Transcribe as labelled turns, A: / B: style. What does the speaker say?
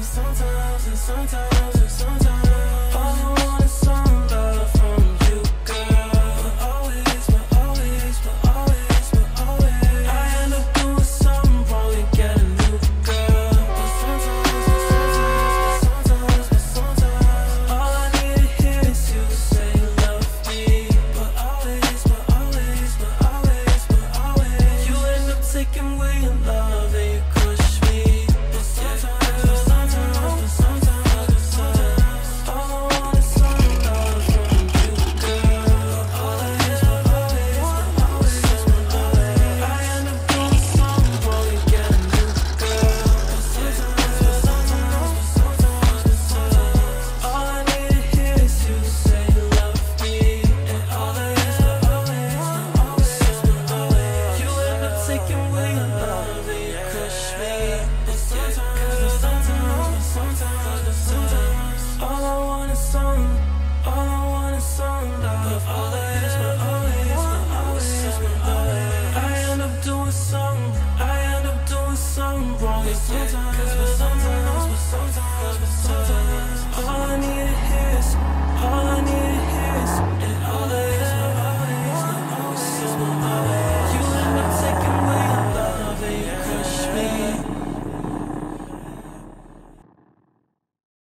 A: sometimes, and sometimes, and sometimes. wasted. Cause